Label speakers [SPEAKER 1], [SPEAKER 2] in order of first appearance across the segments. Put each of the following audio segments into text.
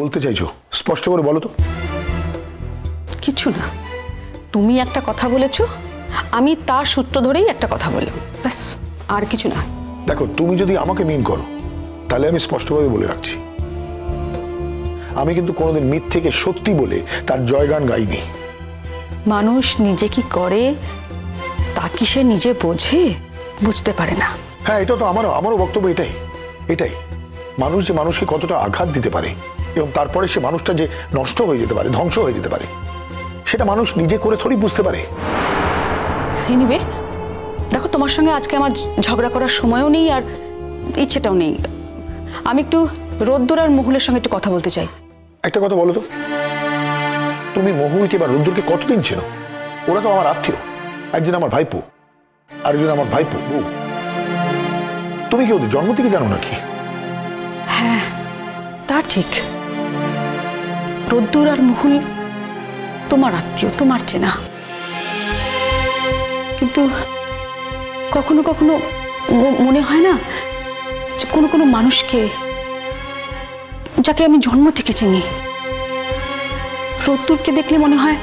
[SPEAKER 1] বলতে চাইছো? স্পষ্ট করে বলো তো।
[SPEAKER 2] কিছু না। তুমি একটা কথা বলেছ আমি তার সূত্র ধরেই একটা কথা বললাম। ব্যাস আর কিছু না।
[SPEAKER 1] দেখো তুমি যদি আমাকে মিন করো তাহলে আমি স্পষ্টভাবে বলে রাখছি। আমি কিন্তু কোনোদিন মিথ থেকে সত্যি বলে তার জয়গান গাইনি।
[SPEAKER 2] মানুষ নিজে কি করে তা কি সে নিজে বোঝে? বুঝতে পারে না।
[SPEAKER 1] হ্যাঁ এটা তো আমারও আমারও বক্তব্য এটাই এটাই। মানুষ যে মানুষকে কতটা আঘাত দিতে পারে এবং তারপরে সে মানুষটা যে নষ্ট হয়ে যেতে পারে ধ্বংস হয়ে যেতে পারে সেটা মানুষ নিজে করে থোড়ি বুঝতে পারে।
[SPEAKER 2] এনিবে দেখো তোমার সঙ্গে আজকে আমার ঝগড়া করার সময়ও নেই আর ইচ্ছেটাও নেই। আমি একটু রোদ্দুর আর মহুলের সঙ্গে একটু কথা বলতে চাই।
[SPEAKER 1] একটা কথা বলো তো তুমি মহুলকে বা রুদ্রকে কতদিন ছিল ওরা তো আমার আত্মীয় একজন আমার ভাইপো আর একজন আমার ভাইপো বউ। তুমি কি ওদের জন্ম থেকে জানো নাকি?
[SPEAKER 2] হ্যাঁ তা ঠিক। রোদ্দুর আর মহুল, তোমার আত্মীয়, তোমার চেনা। কিন্তু কখনো কখনো মনে হয় না যে কোনো কোনো মানুষকে যাকে আমি জন্ম থেকে চিনি, রোদ্দুরকে দেখলে মনে হয়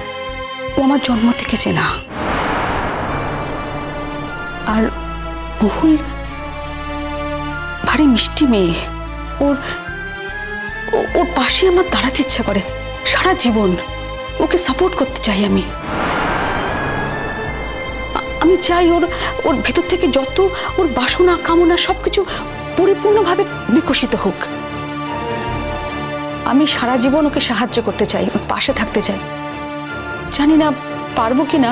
[SPEAKER 2] ও আমার জন্ম থেকে চেনা। আর মহুল ভারী মিষ্টি মেয়ে, ওর ওর পাশে আমার দাঁড়াতে ইচ্ছা করে। সারা জীবন ওকে সাপোর্ট করতে চাই আমি। আমি চাই ওর ওর ভেতর থেকে যত ওর বাসনা, কামনা সবকিছু পরিপূর্ণভাবে বিকশিত হোক। আমি সারা জীবন ওকে সাহায্য করতে চাই পাশে থাকতে চাই। জানি না পারব কি না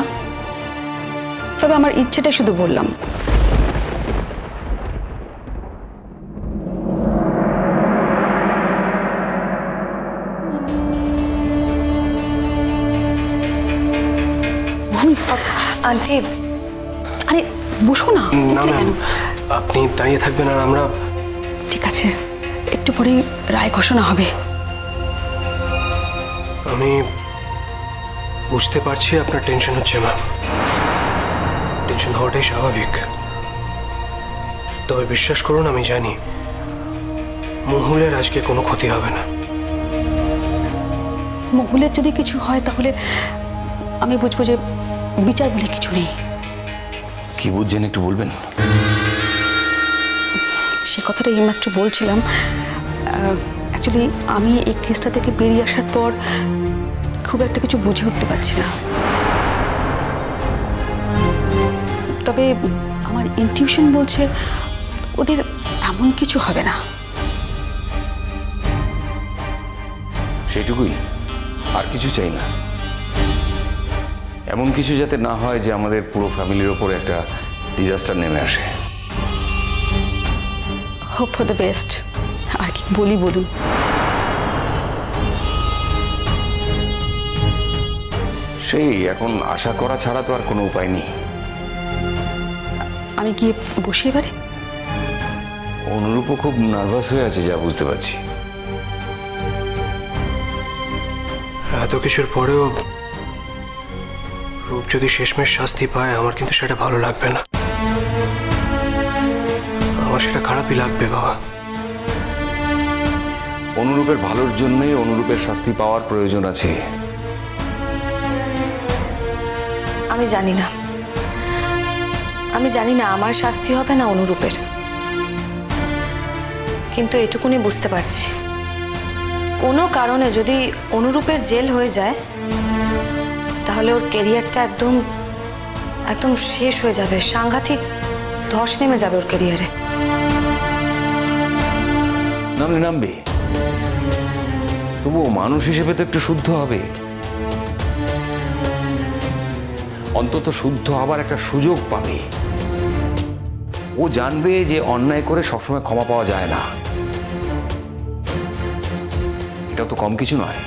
[SPEAKER 2] তবে আমার ইচ্ছেটা শুধু বললাম।
[SPEAKER 3] আন্টি
[SPEAKER 2] আরে বসো না।
[SPEAKER 4] না ম্যাম? আপনি দাঁড়িয়ে থাকবেন আর আমরা
[SPEAKER 2] ঠিক আছে একটু পরেই রায় ঘোষণা হবে।
[SPEAKER 4] আমি বুঝতে পারছি আপনার টেনশন হচ্ছে ম্যাম টেনশন হওয়াটাই স্বাভাবিক। তবে বিশ্বাস করুন আমি জানি মহুলের আজকে কোনো ক্ষতি হবে না।
[SPEAKER 2] মহুলের যদি কিছু হয় তাহলে আমি বুঝব যে বিচার বলে কিছু নেই।
[SPEAKER 5] কি বুঝছেন একটু বলবেন?
[SPEAKER 2] সে কথাটা এইমাত্র বলছিলাম। অ্যাকচুয়ালি আমি এই কেসটা থেকে বেরিয়ে আসার পর খুব একটা কিছু বুঝে উঠতে পারছি না। তবে আমার ইনটিউশন বলছে ওদের এমন কিছু হবে না।
[SPEAKER 5] সেটুকুই। আর কিছু চাই না। এমন কিছু যাতে না হয় যে আমাদের পুরো ফ্যামিলির ওপর একটা ডিজাস্টার নেমে আসে।
[SPEAKER 2] হোপ ফর দ্য বেস্ট আর কি বলি বলুন।
[SPEAKER 5] সেই এখন আশা করা ছাড়া তো আর কোনো উপায় নেই।
[SPEAKER 2] আমি গিয়ে বসে এবারে?
[SPEAKER 5] অনুরূপও খুব নার্ভাস হয়ে আছে যা বুঝতে পারছি।
[SPEAKER 4] এত কিছুর পরেও যদি শেষমেশ শাস্তি পায় আমার কিন্তু সেটা ভালো লাগবে না। আমার সেটা খারাপই লাগবে বাবা।
[SPEAKER 5] অনুরূপের ভালোর জন্যই অনুরূপের শাস্তি পাওয়ার প্রয়োজন আছে।
[SPEAKER 3] আমি জানি না। আমি জানি না আমার শাস্তি হবে না অনুরূপের। কিন্তু এটুকুনি বুঝতে পারছি। কোনো কারণে যদি অনুরূপের জেল হয়ে যায় তাহলে ওর কেরিয়ারটা একদম একদম শেষ হয়ে যাবে। সাংঘাতিক ধস নেমে যাবে ওর কেরিয়ারে
[SPEAKER 5] নামলে নামবে। তবুও মানুষ হিসেবে তো একটু শুদ্ধ হবে। অন্তত শুদ্ধ হবার একটা সুযোগ পাবে। ও জানবে যে অন্যায় করে সবসময় ক্ষমা পাওয়া যায় না। এটা তো কম কিছু নয়।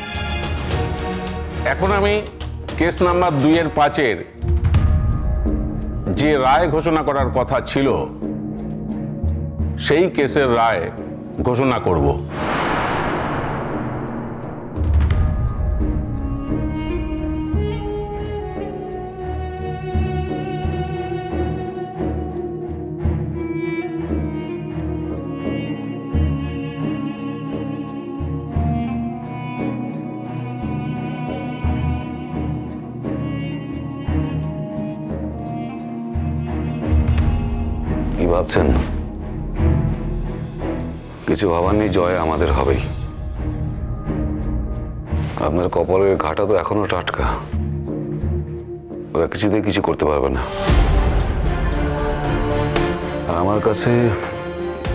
[SPEAKER 6] এখন আমি কেস নাম্বার দুইয়ের পাঁচের যে রায় ঘোষণা করার কথা ছিল, সেই কেসের রায় ঘোষণা করব।
[SPEAKER 7] নেই জয় আমাদের হবেই। আপনার কপালের ঘাটা তো এখনও টাটকা। ওরা কিছুতেই কিছু করতে পারবে না। আর আমার কাছে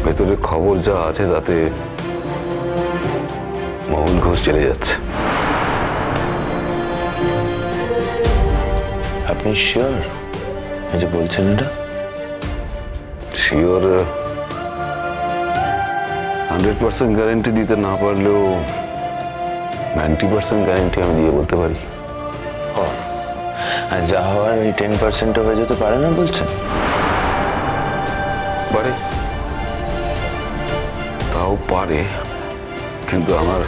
[SPEAKER 7] ভেতরে খবর যা আছে তাতে মহুল ঘোষ চলে যাচ্ছে।
[SPEAKER 8] আপনি শিওর এই যে বলছেন এটা?
[SPEAKER 7] শিওর হান্ড্রেড পার্সেন্ট গ্যারেন্টি দিতে না পারলেও নাইনটি পার্সেন্ট গ্যারেন্টি আমি দিয়ে বলতে পারি।
[SPEAKER 8] আর যা হওয়ার ওই টেন পার্সেন্টও হয়ে যেতে পারে না বলছেন?
[SPEAKER 7] পারে। তাও পারে কিন্তু আমার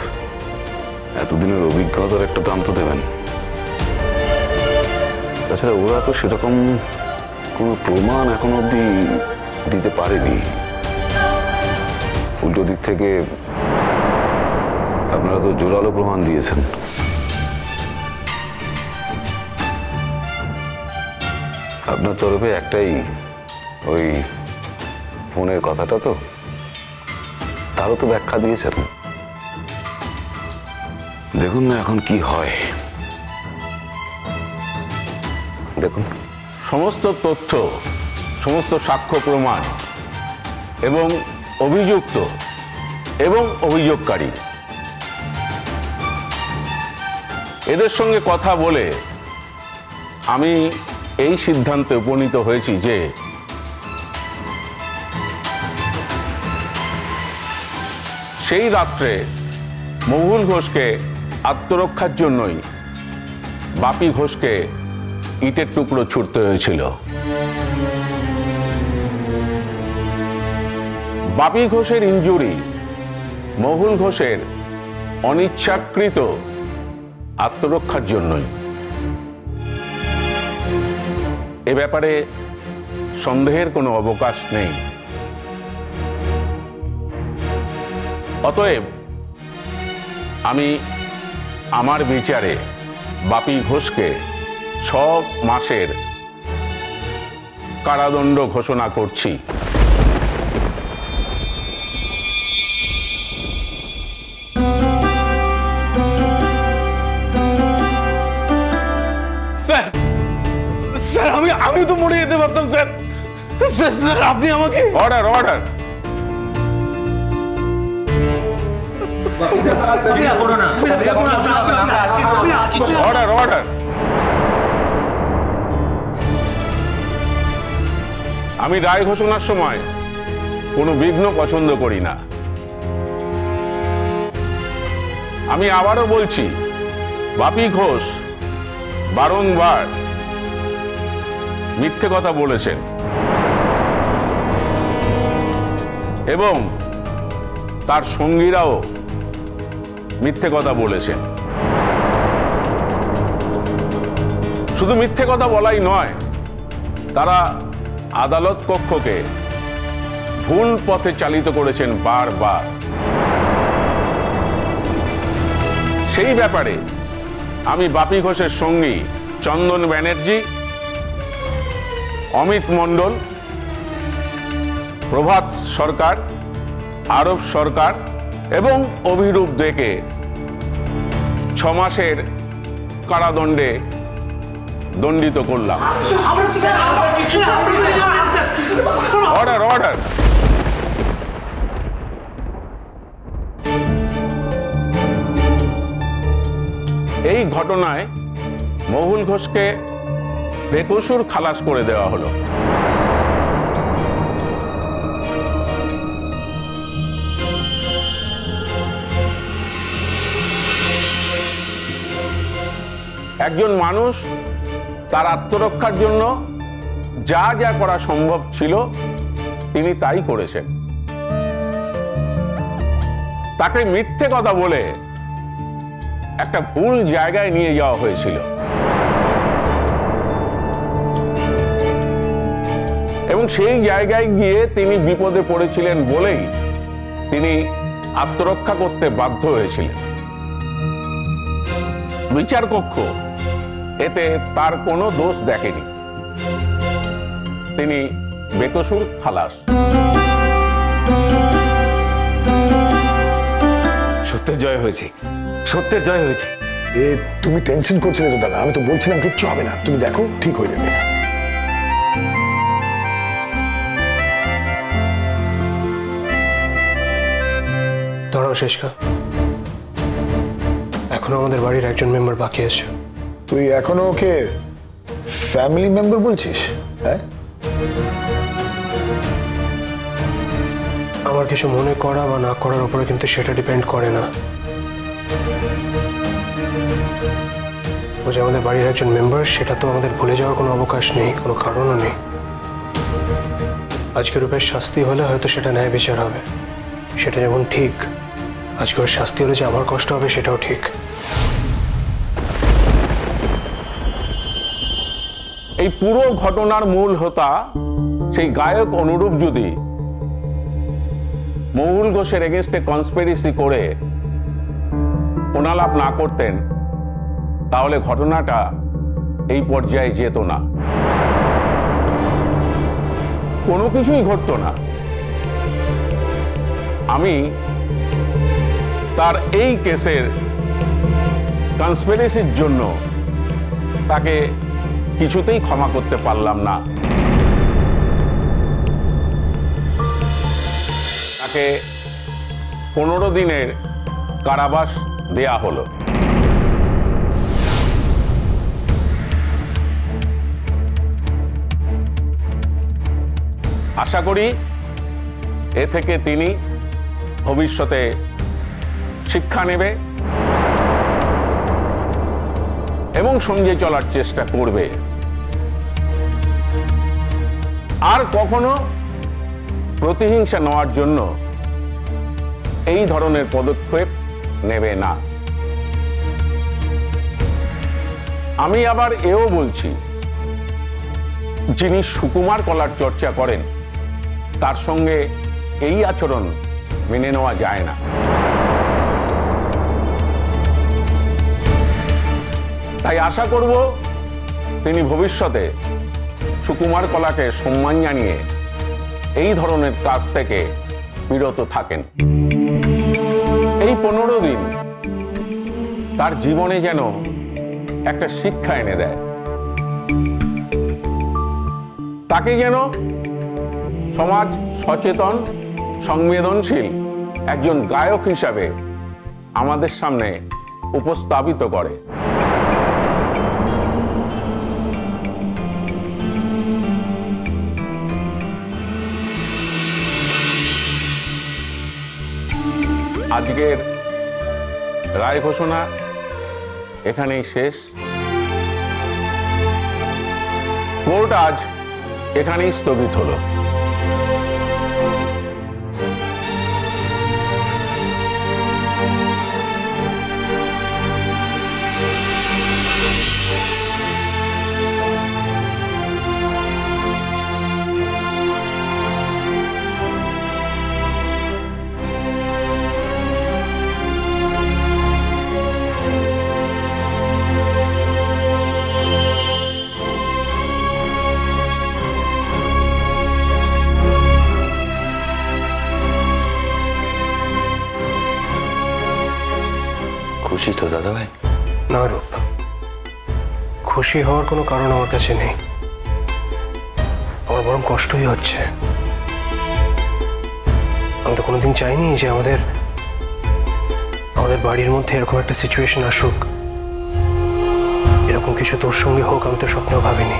[SPEAKER 7] এতদিনের অভিজ্ঞতার একটা দাম তো দেবেন। তাছাড়া ওরা তো সেরকম কোনো প্রমাণ এখন অবধি দিতে পারেনি। উল্টো দিক থেকে আপনারা তো জোরালো প্রমাণ দিয়েছেন। আপনার তরফে একটাই ওই ফোনের কথাটা তো? তারও তো ব্যাখ্যা দিয়েছেন। দেখুন না এখন কি হয়। দেখুন।
[SPEAKER 6] সমস্ত তথ্য, সমস্ত সাক্ষ্য প্রমাণ এবং অভিযুক্ত এবং অভিযোগকারী। এদের সঙ্গে কথা বলে আমি এই সিদ্ধান্তে উপনীত হয়েছি যে সেই রাত্রে মহুল ঘোষকে আত্মরক্ষার জন্যই বাপি ঘোষকে ইটের টুকরো ছুটতে হয়েছিল। বাপি ঘোষের ইঞ্জুরি মহুল ঘোষের অনিচ্ছাকৃত আত্মরক্ষার জন্যই। এ ব্যাপারে সন্দেহের কোনো অবকাশ নেই। অতএব আমি আমার বিচারে বাপি ঘোষকে ছ মাসের কারাদণ্ড ঘোষণা করছি।
[SPEAKER 9] আমি তো মরে যেতে পারতাম, স্যার। স্যার আপনি আমাকে
[SPEAKER 6] অর্ডার অর্ডার আমি রায় ঘোষণার সময় কোনো বিঘ্ন পছন্দ করি না। আমি আবারও বলছি, বাপি ঘোষ বারংবার মিথ্যে কথা বলেছেন। এবং তার সঙ্গীরাও মিথ্যে কথা বলেছেন। শুধু মিথ্যে কথা বলাই নয়, তারা আদালত কক্ষকে ভুল পথে চালিত করেছেন বারবার। সেই ব্যাপারে আমি বাপি ঘোষের সঙ্গী চন্দন ব্যানার্জি অমিত মণ্ডল, প্রভাত সরকার, আরব সরকার এবং অভিরূপ দেকে ছ মাসের কারাদণ্ডে দণ্ডিত করলাম। অর্ডার অর্ডার এই ঘটনায় মহুল ঘোষকে বেকসুর খালাস করে দেওয়া হলো। একজন মানুষ তার আত্মরক্ষার জন্য যা যা করা সম্ভব ছিল, তিনি তাই করেছেন। তাকে মিথ্যে কথা বলে একটা ভুল জায়গায় নিয়ে যাওয়া হয়েছিল। সেই জায়গায় গিয়ে তিনি বিপদে পড়েছিলেন বলেই তিনি আত্মরক্ষা করতে বাধ্য হয়েছিলেন। বিচার কক্ষ এতে তার কোনো দোষ দেখেনি। তিনি বেকসুর খালাস।
[SPEAKER 5] সত্যের জয় হয়েছে সত্যের জয় হয়েছে।
[SPEAKER 1] এ তুমি টেনশন করছিলে তো দাদা আমি তো বলছিলাম কিচ্ছু হবে না। তুমি দেখো ঠিক হয়ে যাবে।
[SPEAKER 4] দাঁড়াও শেষকা। এখনও আমাদের বাড়ির একজন মেম্বার বাকি আছে।
[SPEAKER 1] তুই এখনও ওকে ফ্যামিলি মেম্বার বলছিস? হ্যাঁ?
[SPEAKER 4] আমার কিছু মনে করা বা না করার উপরে কিন্তু সেটা ডিপেন্ড করে না। ও যে আমাদের বাড়ির একজন মেম্বার সেটা তো আমাদের ভুলে যাওয়ার কোনো অবকাশ নেই কোনো কারণও নেই। আজকে রূপের শাস্তি হলে হয়তো সেটা ন্যায় বিচার হবে। সেটা যেমন ঠিক আজকে ওর শাস্তি হলে যে আমার কষ্ট হবে সেটাও ঠিক।
[SPEAKER 6] এই পুরো ঘটনার মূল হোতা সেই গায়ক অনুরূপ যদি মহুল ঘোষের এগেনস্টে কনস্পিরেসি করে ওনালাপ না করতেন, তাহলে ঘটনাটা এই পর্যায়ে যেত না। কোনো কিছুই ঘটতো না। আমি তার এই কেসের কনস্পিরেসির জন্য তাকে কিছুতেই ক্ষমা করতে পারলাম না। তাকে পনেরো দিনের কারাবাস দেয়া হলো। আশা করি এ থেকে তিনি ভবিষ্যতে শিক্ষা নেবে এবং সঙ্গে চলার চেষ্টা করবে। আর কখনো প্রতিহিংসা নেওয়ার জন্য এই ধরনের পদক্ষেপ নেবে না। আমি আবার এও বলছি, যিনি সুকুমার কলার চর্চা করেন, তার সঙ্গে এই আচরণ মেনে নেওয়া যায় না। তাই আশা করব তিনি ভবিষ্যতে সুকুমার কলাকে সম্মান জানিয়ে এই ধরনের কাজ থেকে বিরত থাকেন। এই পনেরো দিন তার জীবনে যেন একটা শিক্ষা এনে দেয়। তাকে যেন সমাজ সচেতন, সংবেদনশীল একজন গায়ক হিসাবে আমাদের সামনে উপস্থাপিত করে। আজকের রায় ঘোষণা এখানেই শেষ। কোর্ট আজ এখানেই স্থগিত হলো।
[SPEAKER 8] খুশি
[SPEAKER 4] হওয়ার কোনো কারণ আমার কাছে নেই। আমার বরং কষ্টই হচ্ছে। আমি তো কোনোদিন চাইনি যে আমাদের আমাদের বাড়ির মধ্যে এরকম একটা সিচুয়েশন আসুক। এরকম কিছু তোর সঙ্গে হোক আমি তো স্বপ্নেও ভাবিনি।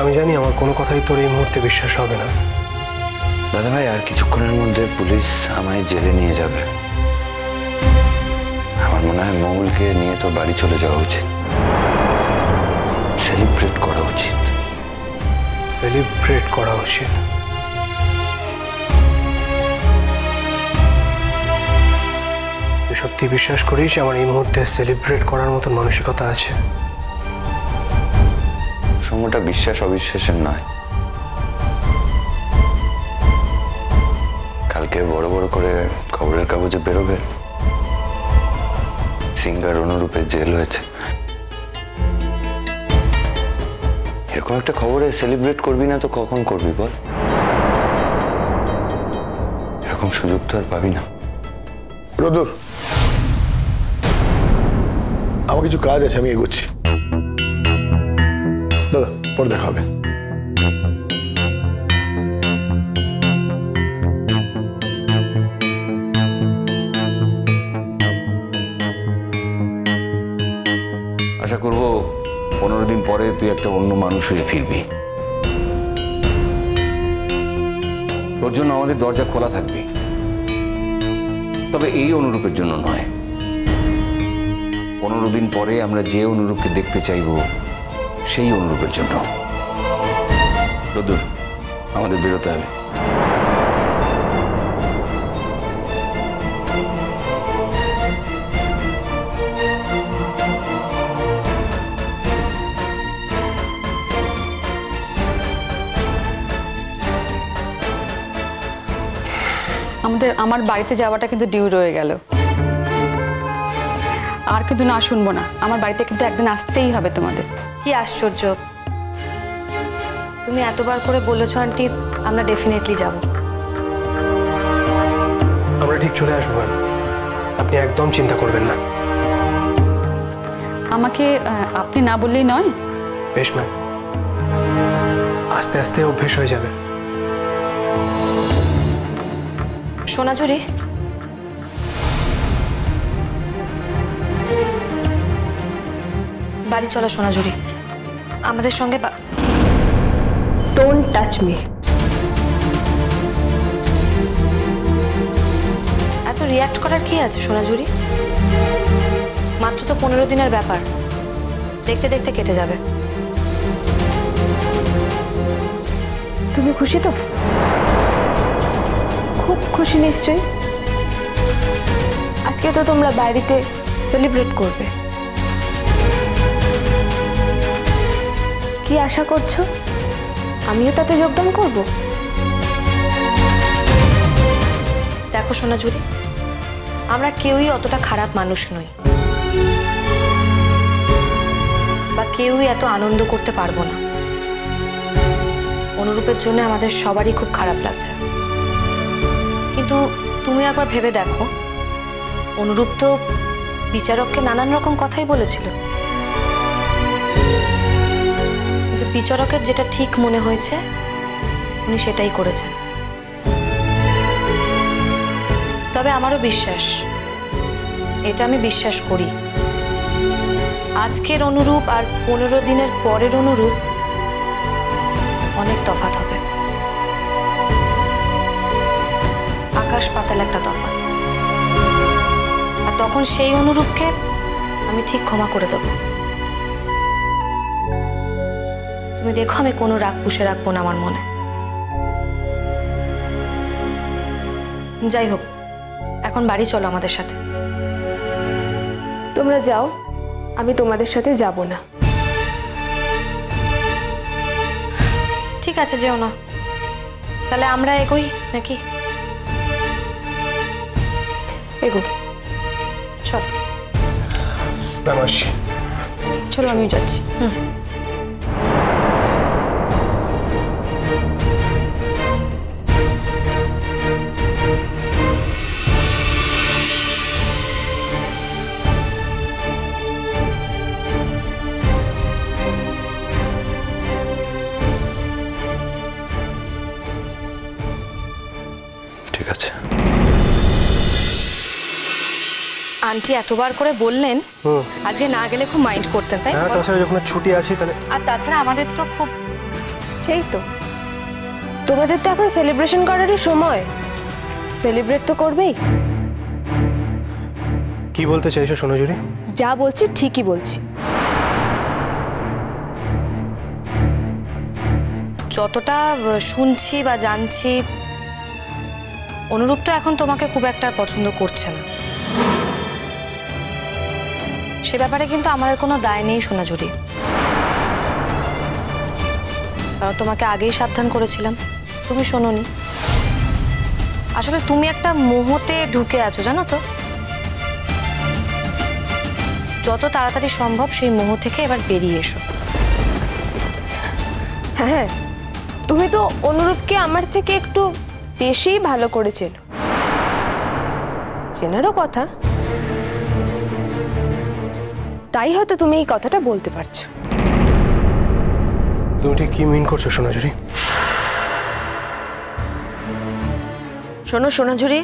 [SPEAKER 4] আমি জানি আমার কোনো কথাই তোর এই মুহূর্তে বিশ্বাস হবে না।
[SPEAKER 8] দাদা ভাই আর কিছুক্ষণের মধ্যে পুলিশ আমায় জেলে নিয়ে যাবে। মনে হয় মহুলকে নিয়ে তো বাড়ি চলে যাওয়া উচিত। সেলিব্রেট করা উচিত।
[SPEAKER 4] সেলিব্রেট করা উচিত। সত্যি বিশ্বাস করিস আমার এই মুহূর্তে সেলিব্রেট করার মতো মানসিকতা আছে?
[SPEAKER 8] সময়টা বিশ্বাস অবিশ্বাসের নয়। কালকে বড় বড় করে খবরের কাগজে বেরোবে। সিঙ্গার অনুরূপে জেল হয়েছে। এরকম একটা খবরে সেলিব্রেট করবি না তো কখন করবি বল? এরকম সুযোগ তো আর পাবি না।
[SPEAKER 1] রোদুর, আমার কিছু কাজ আছে, আমি এগোচ্ছি। দাদা, পরে দেখা হবে।
[SPEAKER 5] পরে তুই একটা অন্য মানুষ হয়ে ফিরবি। তোর জন্য আমাদের দরজা খোলা থাকবে। তবে এই অনুরূপের জন্য নয়। পনেরো দিন পরে আমরা যে অনুরূপকে দেখতে চাইব, সেই অনুরূপের জন্য। রদুর, আমাদের বেরোতে হবে।
[SPEAKER 2] আমাদের আমার বাড়িতে যাওয়াটা কিন্তু ডিউ রয়ে গেল। আর কিন্তু না শুনব না। আমার বাড়িতে কিন্তু একদিন আসতেই হবে তোমাদের।
[SPEAKER 3] কি আশ্চর্য। তুমি এতবার করে বলেছ আন্টি আমরা ডেফিনেটলি যাব।
[SPEAKER 4] আমরা ঠিক চলে আসব আপনি একদম চিন্তা করবেন না।
[SPEAKER 2] আমাকে আপনি না বললেই নয়?
[SPEAKER 4] বেশ ম্যাম। আস্তে আস্তে অভ্যেস হয়ে যাবে।
[SPEAKER 3] সোনাঝুরি বাড়ি চলো সোনাঝুরি আমাদের সঙ্গে
[SPEAKER 10] ডোন্ট টাচ মি
[SPEAKER 3] এত রিয়াক্ট করার কি আছে সোনাঝুরি মাত্র তো পনেরো দিনের ব্যাপার। দেখতে দেখতে কেটে যাবে।
[SPEAKER 10] তুমি খুশি তো? খুব খুশি নিশ্চয়ই। আজকে তো তোমরা বাড়িতে সেলিব্রেট করবে। কি আশা করছ? আমিও তাতে যোগদান করব?
[SPEAKER 3] দেখো সোনাঝুরি, আমরা কেউই অতটা খারাপ মানুষ নই। বা কেউই এত আনন্দ করতে পারব না। অনুরূপের জন্য আমাদের সবারই খুব খারাপ লাগছে। কিন্তু তুমি একবার ভেবে দেখো। অনুরূপ তো বিচারককে নানান রকম কথাই বলেছিল। কিন্তু বিচারকের যেটা ঠিক মনে হয়েছে, উনি সেটাই করেছেন। তবে আমারও বিশ্বাস, এটা আমি বিশ্বাস করি। আজকের অনুরূপ আর পনেরো দিনের পরের অনুরূপ অনেক তফাত হবে। আকাশ পাতাল একটা তফাত আর তখন সেই অনুরূপকে আমি ঠিক ক্ষমা করে দেব। তুমি দেখো আমি কোনো রাগ পুষে রাখব না আমার মনে। যাই হোক, এখন বাড়ি চলো আমাদের সাথে।
[SPEAKER 10] তোমরা যাও, আমি তোমাদের সাথে যাব না।
[SPEAKER 3] ঠিক আছে, যেও না। তাহলে আমরা এগোই নাকি?
[SPEAKER 10] এগো
[SPEAKER 3] চল
[SPEAKER 4] ম্যাম আসছি
[SPEAKER 3] চলো আমিও যাচ্ছি হুম আন্টি এতবার করে বললেন আজকে না গেলে খুব মাইন্ড করতেন তাই না?
[SPEAKER 4] হ্যাঁ তাছাড়া যখন ছুটি আছে তাহলে
[SPEAKER 3] আর তাছাড়া আমাদের তো খুব
[SPEAKER 10] সেই তো। তোমাদের তো এখন সেলিব্রেশন করারই সময়। সেলিব্রেট তো করবেই।
[SPEAKER 4] কি বলতে চাইছো সোনাঝুরি
[SPEAKER 10] যা বলছি ঠিকই বলছি।
[SPEAKER 3] যতটা শুনছি বা জানছি অনুরূপ তো এখন তোমাকে খুব একটা পছন্দ করছে না। সে ব্যাপারে কিন্তু আমাদের কোনো দায় নেই, সোনাঝুরি। কারণ তোমাকে আগেই সাবধান করেছিলাম। তুমি শোনোনি। আসলে তুমি একটা মোহতে ঢুকে আছো, জানো তো? যত তাড়াতাড়ি সম্ভব সেই মোহ থেকে এবার বেরিয়ে এসো।
[SPEAKER 10] হ্যাঁ হ্যাঁ। তুমি তো অনুরূপকে আমার থেকে একটু বেশি ভালো করে চেনো চেনারও কথা। তাই হয়তো তুমি এই কথাটা বলতে পারছ।
[SPEAKER 4] তুমি ঠিক কি মিন করছ সোনাঝুরি?
[SPEAKER 11] শোনো সোনাঝুরি।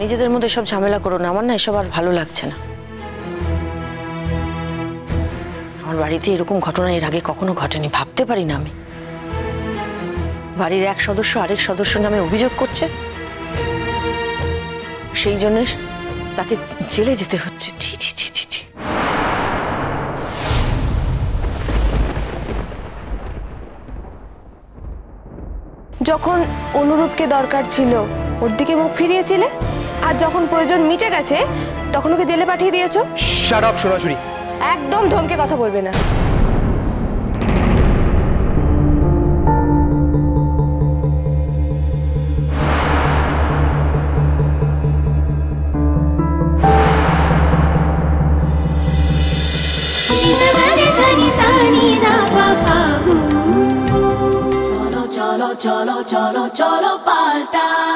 [SPEAKER 11] নিজেদের মধ্যে সব ঝামেলা করো না। আমার না এসব আর ভালো লাগছে না। আমার বাড়িতে এরকম ঘটনা এর আগে কখনো ঘটেনি ভাবতে পারি না আমি। বাড়ির এক সদস্য আরেক সদস্য নামে অভিযোগ করছে। সেই জন্য তাকে জেলে যেতে হচ্ছে।
[SPEAKER 10] যখন অনুরূপকে দরকার ছিল ওর দিকে মুখ ফিরিয়েছিলে? আর যখন প্রয়োজন মিটে গেছে তখন ওকে জেলে পাঠিয়ে দিয়েছ?
[SPEAKER 4] Shut up Sonajhuri.
[SPEAKER 10] একদম ধমকে কথা বলবে না।
[SPEAKER 12] Cholo, cholo, cholo, palta.